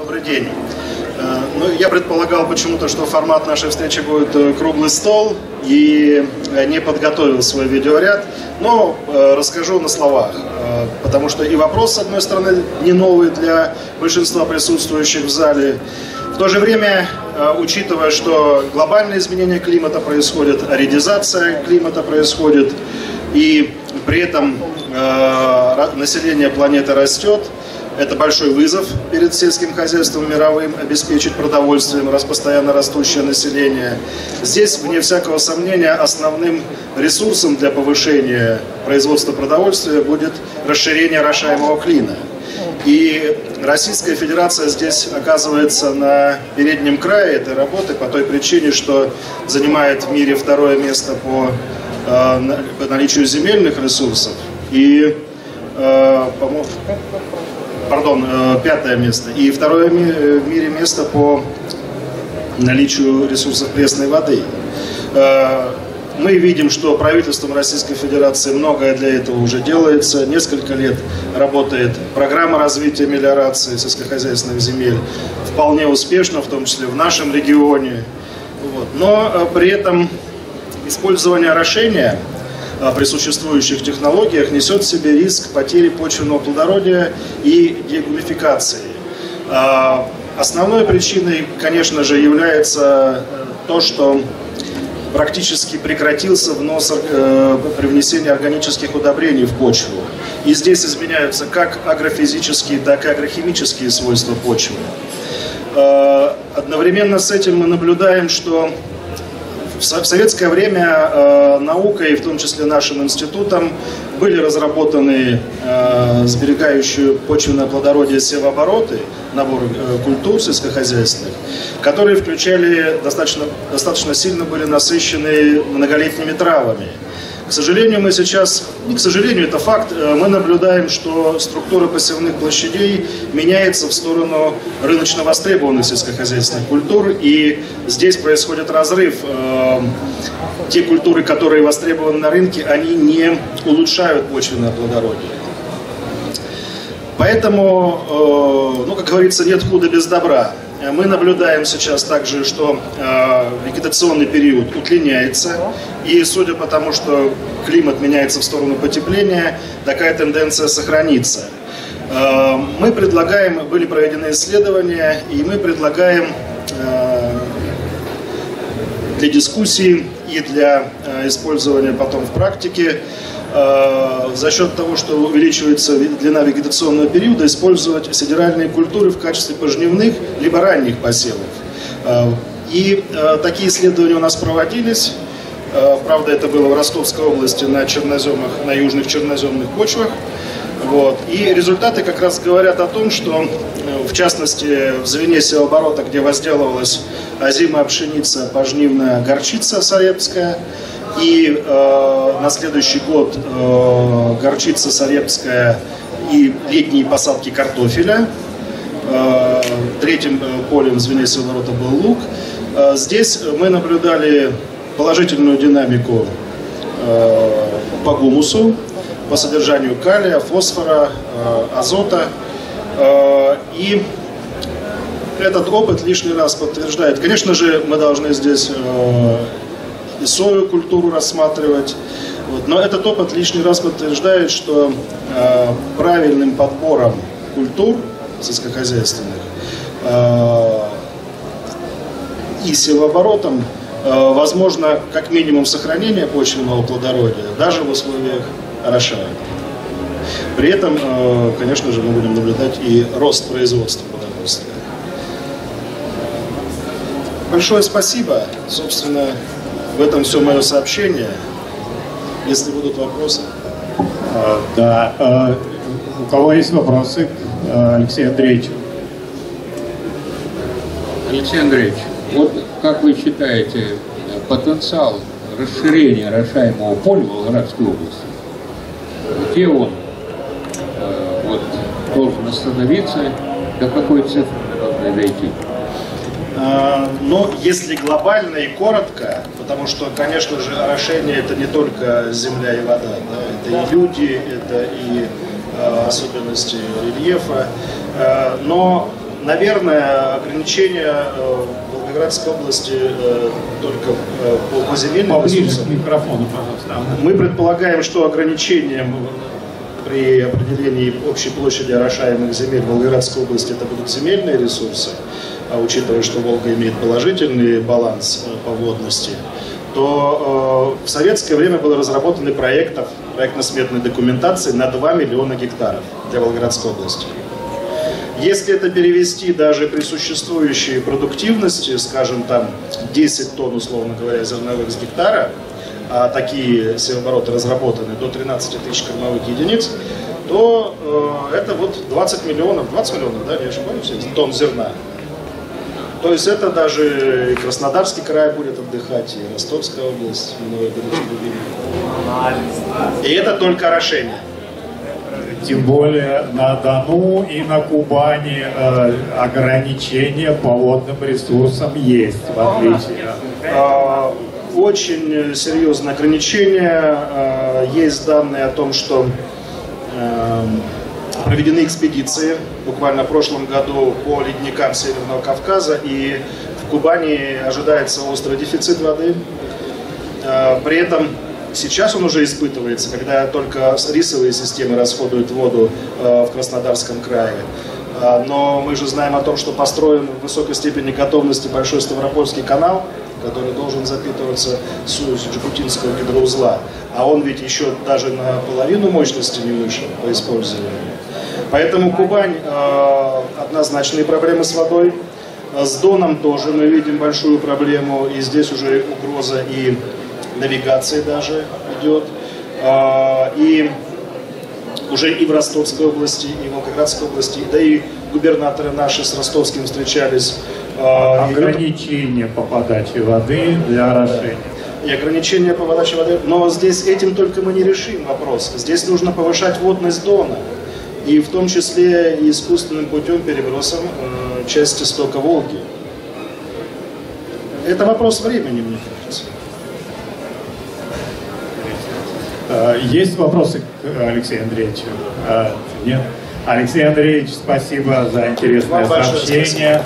Добрый день. Э, ну, я предполагал почему-то, что формат нашей встречи будет э, круглый стол, и э, не подготовил свой видеоряд, но расскажу на словах, потому что и вопрос, с одной стороны, не новый для большинства присутствующих в зале, в то же время, учитывая, что глобальные изменения климата происходят, аридизация климата происходит, и при этом население планеты растет, это большой вызов перед сельским хозяйством мировым, обеспечить продовольствием раз постоянно растущее население. Здесь, вне всякого сомнения, основным ресурсом для повышения производства продовольствия будет расширение орошаемого клина. И Российская Федерация здесь оказывается на переднем крае этой работы по той причине, что занимает в мире второе место по, э, по наличию земельных ресурсов. И, э, по пардон, э, пятое место. И второе э, в мире место по наличию ресурсов пресной воды. Э, мы видим, что правительством Российской Федерации многое для этого уже делается. Несколько лет работает программа развития мелиорации сельскохозяйственных земель. Вполне успешно, в том числе в нашем регионе. Вот. Но при этом использование орошения при существующих технологиях несет в себе риск потери почвенного плодородия и дегумификации. А, основной причиной, конечно же, является э, то, что практически прекратился внос э, при внесении органических удобрений в почву. И здесь изменяются как агрофизические, так и агрохимические свойства почвы. Э, одновременно с этим мы наблюдаем, что в советское время э, наукой, в том числе нашим институтом, были разработаны э, сберегающие почвенное плодородие севообороты, набор э, культур сельскохозяйственных, которые включали достаточно, достаточно сильно были насыщены многолетними травами. К сожалению, мы сейчас, не к сожалению, это факт, э, мы наблюдаем, что структура посевных площадей меняется в сторону рыночно востребованных сельскохозяйственных культур, и здесь происходит разрыв. Э, те культуры, которые востребованы на рынке, они не улучшают почвенное плодородие. Поэтому, э, ну, как говорится, нет худа без добра. Мы наблюдаем сейчас также, что э, вегетационный период удлиняется, и судя по тому, что климат меняется в сторону потепления, такая тенденция сохранится. Э, мы предлагаем, были проведены исследования, и мы предлагаем э, для дискуссии и для э, использования потом в практике Э, за счет того, что увеличивается длина вегетационного периода, использовать сидеральные культуры в качестве пожнивных либо ранних посевов. Э, и э, такие исследования у нас проводились. Правда, это было в Ростовской области на черноземах, на южных черноземных почвах. Вот. И результаты как раз говорят о том, что, в частности, в звене севооборота, где возделывалась озимая пшеница, пожнивная горчица сарепская, и э, на следующий год э, горчица сарепская и летние посадки картофеля. Э, третьим э, полем звене ворота был лук. Э, здесь мы наблюдали положительную динамику э, по гумусу, по содержанию калия, фосфора, э, азота. Э, и этот опыт лишний раз подтверждает. Конечно же, мы должны здесь э, свою культуру рассматривать. Вот. Но этот опыт лишний раз подтверждает, что э, правильным подбором культур сельскохозяйственных э, и силооборотом э, возможно как минимум сохранение почвенного плодородия, даже в условиях орошания. При этом, э, конечно же, мы будем наблюдать и рост производства продовольствия. Большое спасибо. Собственно, в этом все мое сообщение. Если будут вопросы. А, да. А, у кого есть вопросы? А, Алексей Андреевич. Алексей Андреевич, вот как вы считаете, потенциал расширения орошаемого поля в Волгоградской области, где он э, вот, должен остановиться, до какой цифры мы должны дойти? А, но если глобально и коротко, потому что, конечно же, орошение это не только земля и вода, да, это и люди, это и а, особенности рельефа, а, но наверное, ограничения в Волгоградской области только по, по земельным ресурсам. микрофону, пожалуйста. Мы предполагаем, что ограничением при определении общей площади орошаемых земель в Волгоградской области это будут земельные ресурсы, а учитывая, что Волга имеет положительный баланс по водности, то э, в советское время было разработаны проектов, проектно-сметной документации на 2 миллиона гектаров для Волгоградской области. Если это перевести даже при существующей продуктивности, скажем, там 10 тонн, условно говоря, зерновых с гектара, а такие севообороты разработаны до 13 тысяч кормовых единиц, то э, это вот 20 миллионов, 20 миллионов, да, не ошибаюсь, тонн зерна. То есть это даже и Краснодарский край будет отдыхать, и Ростовская область, много И это только орошение. Тем более на Дону и на Кубани э, ограничения по водным ресурсам есть, в отличие. Э, очень серьезные ограничения. Э, есть данные о том, что э, проведены экспедиции буквально в прошлом году по ледникам Северного Кавказа, и в Кубани ожидается острый дефицит воды. Э, при этом сейчас он уже испытывается, когда только рисовые системы расходуют воду в Краснодарском крае. Но мы же знаем о том, что построен в высокой степени готовности Большой Ставропольский канал, который должен запитываться с Джигутинского гидроузла. А он ведь еще даже на половину мощности не вышел по использованию. Поэтому Кубань э, однозначные проблемы с водой. С Доном тоже мы видим большую проблему, и здесь уже угроза и навигации даже идет. Э, и уже и в Ростовской области, и в Волгоградской области, да и губернаторы наши с Ростовским встречались. Э, ограничения по подаче воды для орошения. И ограничения по подаче воды. Но здесь этим только мы не решим вопрос. Здесь нужно повышать водность Дона и в том числе искусственным путем перебросом э, части стока Волги. Это вопрос времени, мне кажется. Есть вопросы к Алексею Андреевичу? Нет? Алексей Андреевич, спасибо за интересное сообщение.